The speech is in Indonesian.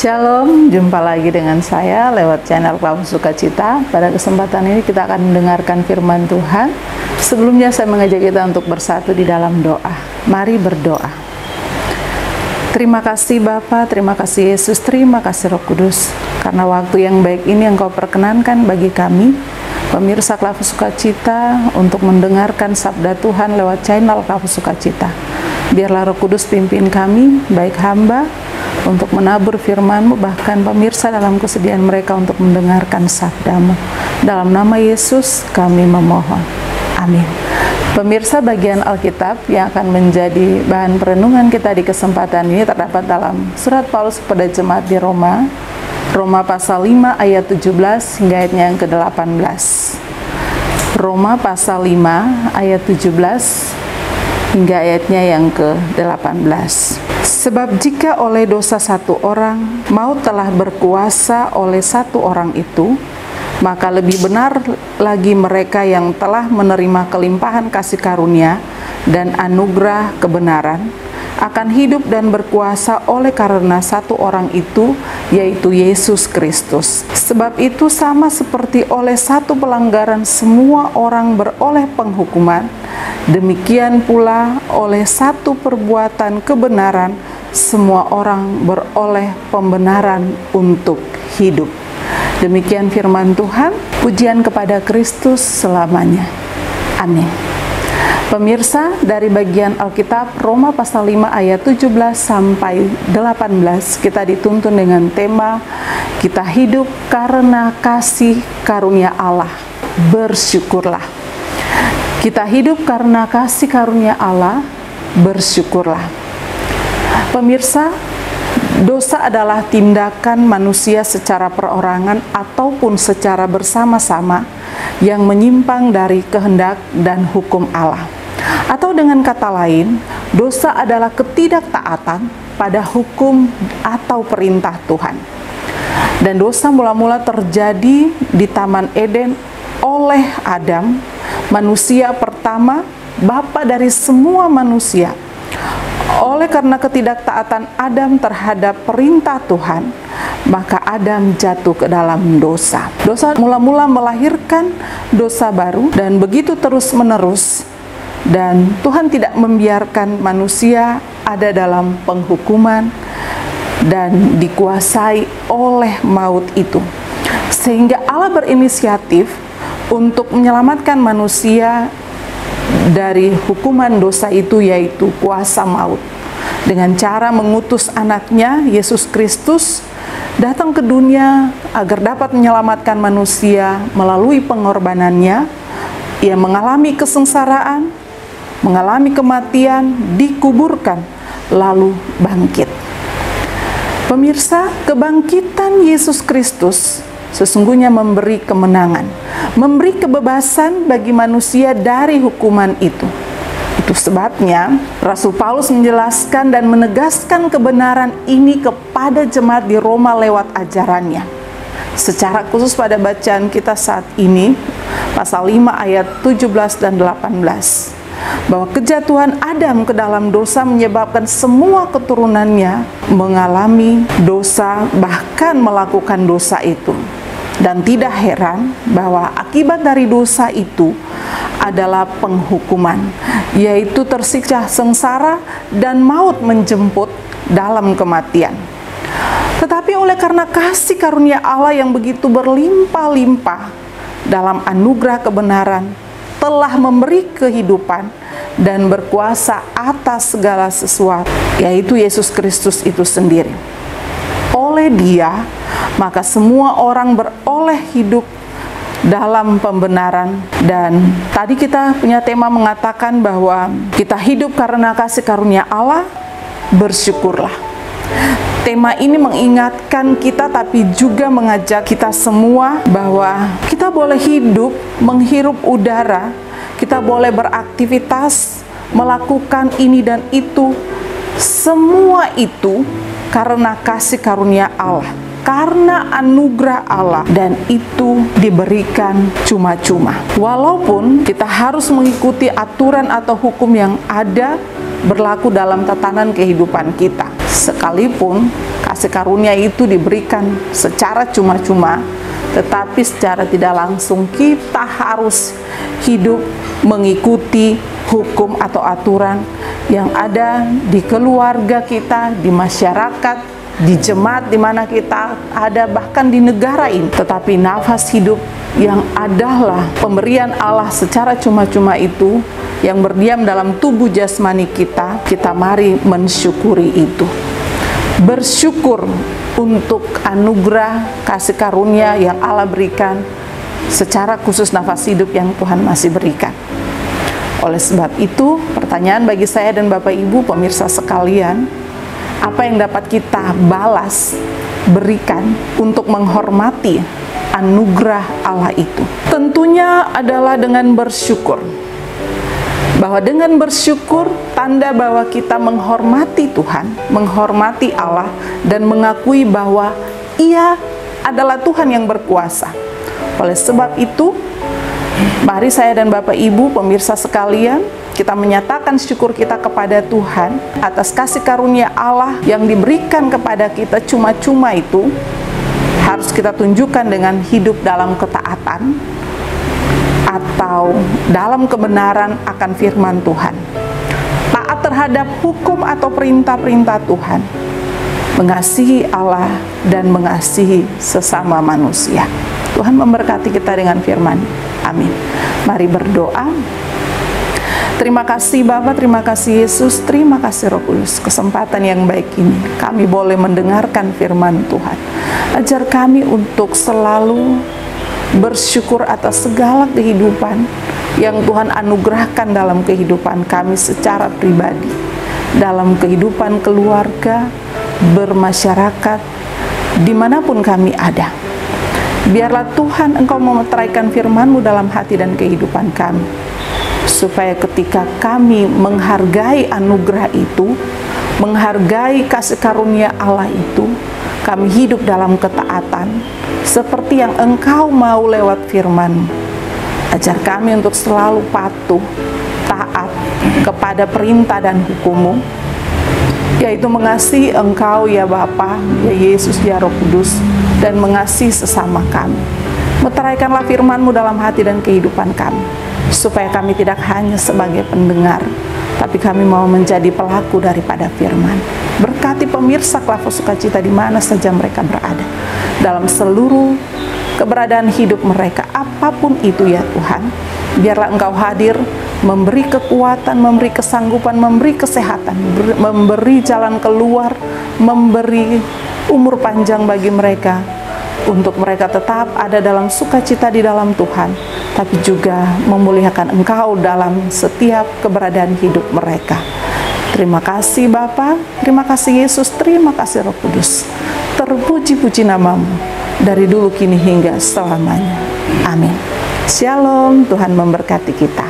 Shalom, jumpa lagi dengan saya lewat channel Klaus Sukacita. Pada kesempatan ini kita akan mendengarkan firman Tuhan. Sebelumnya saya mengajak kita untuk bersatu di dalam doa. Mari berdoa. Terima kasih Bapa, terima kasih Yesus, terima kasih Roh Kudus. Karena waktu yang baik ini Engkau perkenankan bagi kami, pemirsa Klaus Sukacita, untuk mendengarkan sabda Tuhan lewat channel Klaus Sukacita. Biarlah Roh Kudus pimpin kami, baik hamba, untuk menabur firman-Mu bahkan pemirsa dalam kesediaan mereka untuk mendengarkan sabdamu. Dalam nama Yesus kami memohon. Amin. Pemirsa bagian Alkitab yang akan menjadi bahan perenungan kita di kesempatan ini terdapat dalam surat Paulus kepada jemaat di Roma, Roma pasal 5 ayat 17 hingga ayatnya yang ke-18. Roma pasal 5 ayat 17 hingga ayatnya yang ke-18. Sebab jika oleh dosa satu orang maut telah berkuasa oleh satu orang itu, maka lebih benar lagi mereka yang telah menerima kelimpahan kasih karunia dan anugerah kebenaran akan hidup dan berkuasa oleh karena satu orang itu, yaitu Yesus Kristus. Sebab itu sama seperti oleh satu pelanggaran semua orang beroleh penghukuman, demikian pula oleh satu perbuatan kebenaran semua orang beroleh pembenaran untuk hidup. Demikian firman Tuhan, pujian kepada Kristus selamanya. Amin. Pemirsa, dari bagian Alkitab Roma pasal 5 ayat 17 sampai 18 kita dituntun dengan tema kita hidup karena kasih karunia Allah. Bersyukurlah. Kita hidup karena kasih karunia Allah, bersyukurlah. Pemirsa, dosa adalah tindakan manusia secara perorangan ataupun secara bersama-sama yang menyimpang dari kehendak dan hukum Allah. Atau dengan kata lain, dosa adalah ketidaktaatan pada hukum atau perintah Tuhan. Dan dosa mula-mula terjadi di Taman Eden oleh Adam, manusia pertama, bapa dari semua manusia. Oleh karena ketidaktaatan Adam terhadap perintah Tuhan, maka Adam jatuh ke dalam dosa. Dosa mula-mula melahirkan dosa baru dan begitu terus-menerus dan Tuhan tidak membiarkan manusia ada dalam penghukuman dan dikuasai oleh maut itu. Sehingga Allah berinisiatif untuk menyelamatkan manusia dari hukuman dosa itu yaitu kuasa maut. Dengan cara mengutus anaknya Yesus Kristus datang ke dunia agar dapat menyelamatkan manusia melalui pengorbanannya. Ia mengalami kesengsaraan, mengalami kematian, dikuburkan, lalu bangkit. Pemirsa, kebangkitan Yesus Kristus sesungguhnya memberi kemenangan, memberi kebebasan bagi manusia dari hukuman itu. Itu sebabnya Rasul Paulus menjelaskan dan menegaskan kebenaran ini kepada jemaat di Roma lewat ajarannya. Secara khusus pada bacaan kita saat ini, pasal 5 ayat 17 dan 18 bahwa kejatuhan Adam ke dalam dosa menyebabkan semua keturunannya mengalami dosa, bahkan melakukan dosa itu. Dan tidak heran bahwa akibat dari dosa itu adalah penghukuman, yaitu tersiksa sengsara dan maut menjemput dalam kematian. Tetapi oleh karena kasih karunia Allah yang begitu berlimpah-limpah dalam anugerah kebenaran, telah memberi kehidupan dan berkuasa atas segala sesuatu, yaitu Yesus Kristus itu sendiri. Oleh Dia, maka semua orang beroleh hidup dalam pembenaran dan tadi kita punya tema mengatakan bahwa kita hidup karena kasih karunia Allah bersyukurlah tema ini mengingatkan kita tapi juga mengajak kita semua bahwa kita boleh hidup menghirup udara kita boleh beraktivitas melakukan ini dan itu semua itu karena kasih karunia Allah karena anugerah Allah dan itu diberikan cuma-cuma. Walaupun kita harus mengikuti aturan atau hukum yang ada berlaku dalam tatanan kehidupan kita. Sekalipun kasih karunia itu diberikan secara cuma-cuma, tetapi secara tidak langsung kita harus hidup mengikuti hukum atau aturan yang ada di keluarga kita, di masyarakat, di jemaat di mana kita ada bahkan di negara ini. Tetapi nafas hidup yang adalah pemberian Allah secara cuma-cuma itu yang berdiam dalam tubuh jasmani kita, kita mari mensyukuri itu. Bersyukur untuk anugerah kasih karunia yang Allah berikan secara khusus nafas hidup yang Tuhan masih berikan. Oleh sebab itu, pertanyaan bagi saya dan Bapak Ibu pemirsa sekalian, apa yang dapat kita balas, berikan untuk menghormati anugerah Allah itu? Tentunya adalah dengan bersyukur. Bahwa dengan bersyukur tanda bahwa kita menghormati Tuhan, menghormati Allah dan mengakui bahwa Ia adalah Tuhan yang berkuasa. Oleh sebab itu, mari saya dan Bapak Ibu pemirsa sekalian, kita menyatakan syukur kita kepada Tuhan atas kasih karunia Allah yang diberikan kepada kita cuma-cuma itu harus kita tunjukkan dengan hidup dalam ketaatan atau dalam kebenaran akan firman Tuhan. Taat terhadap hukum atau perintah-perintah Tuhan. Mengasihi Allah dan mengasihi sesama manusia. Tuhan memberkati kita dengan firman. Amin. Mari berdoa. Terima kasih Bapak, terima kasih Yesus, terima kasih Roh Kudus. Kesempatan yang baik ini kami boleh mendengarkan firman Tuhan. Ajar kami untuk selalu bersyukur atas segala kehidupan yang Tuhan anugerahkan dalam kehidupan kami secara pribadi, dalam kehidupan keluarga, bermasyarakat, di mana pun kami ada. Biarlah Tuhan Engkau memeteraikan firman-Mu dalam hati dan kehidupan kami, supaya ketika kami menghargai anugerah itu, menghargai kasih karunia Allah itu, kami hidup dalam ketaatan, seperti yang engkau mau lewat firman. Ajar kami untuk selalu patuh, taat kepada perintah dan hukummu, yaitu mengasihi engkau ya Bapa, ya Yesus, ya Roh Kudus, dan mengasihi sesama kami. Meteraikanlah firmanmu dalam hati dan kehidupan kami, supaya kami tidak hanya sebagai pendengar, tapi kami mau menjadi pelaku daripada firman. Berkati pemirsa Klavos Sukacita di mana saja mereka berada dalam seluruh keberadaan hidup mereka apa pun itu ya Tuhan biarlah engkau hadir memberi kekuatan memberi kesanggupan memberi kesehatan memberi jalan keluar memberi umur panjang bagi mereka untuk mereka tetap ada dalam sukacita di dalam Tuhan tapi juga memuliakan engkau dalam setiap keberadaan hidup mereka Terima kasih Bapa, terima kasih Yesus, terima kasih Roh Kudus terpuji-puji namamu dari dulu kini hingga selamanya. Amin. Shalom, Tuhan memberkati kita.